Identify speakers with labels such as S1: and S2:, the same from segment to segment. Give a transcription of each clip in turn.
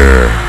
S1: Yeah.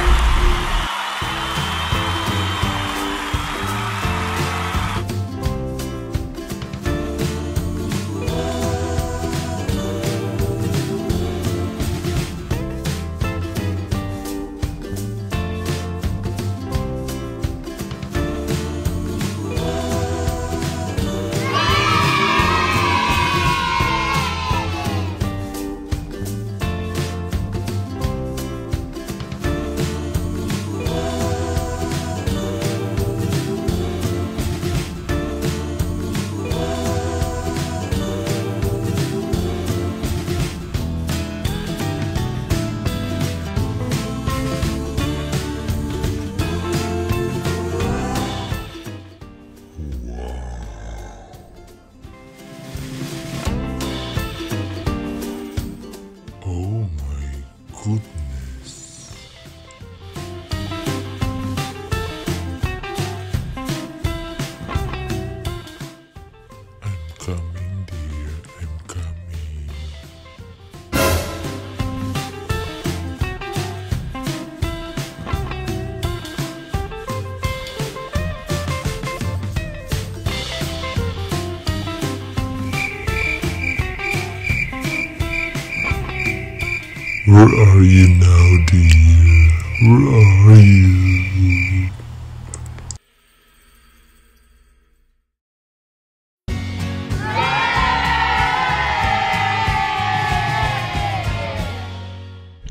S1: Where are you now, dear? Where are you?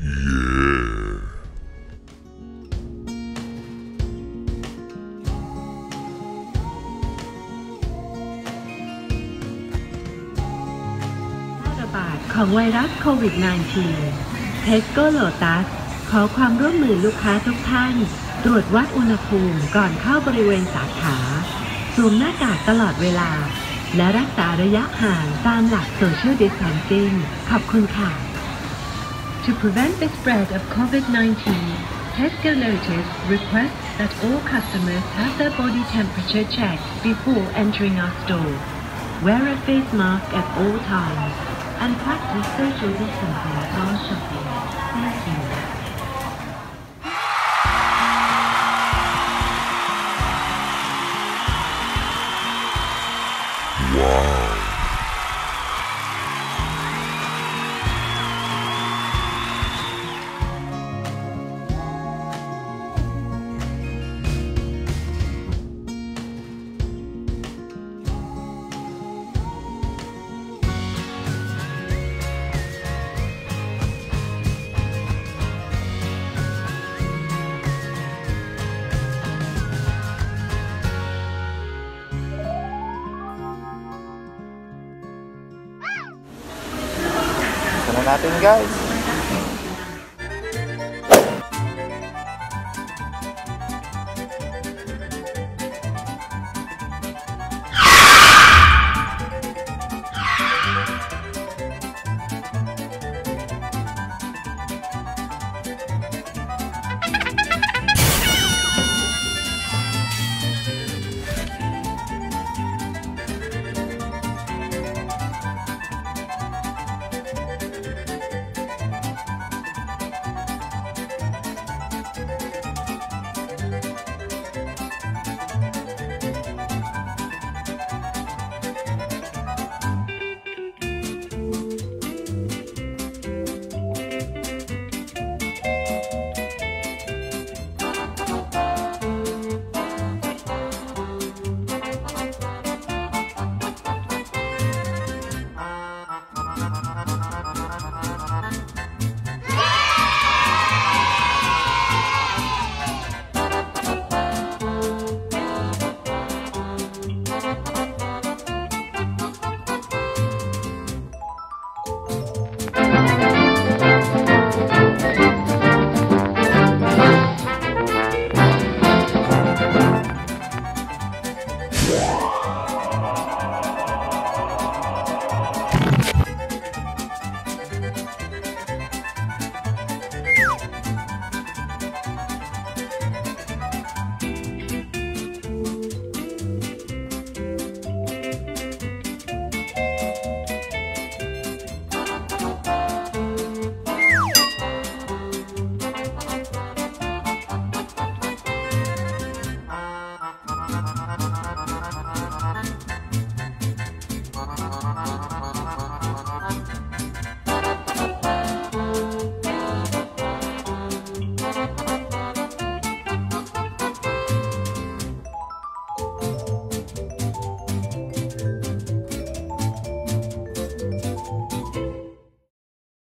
S1: Yeah.
S2: ระบาดของไวรัสโควิด -19 เทสโก้โลตัสขอความร่วมมือลูกค้าทุกท่าน ตรวจวัดอุณหภูมิก่อนเข้าบริเวณสาขาสวมหน้ากากตลอดเวลา และรักษาระยะห่างตามหลัก Social Distancing ขอบคุณค่ะ To prevent the spread of COVID-19, Tesco Lotus requests that all customers have their body temperature checked before entering our store. Wear a face mask at all times and practice social distancing while shopping. Thank you.
S1: Wow.
S3: Natin guys.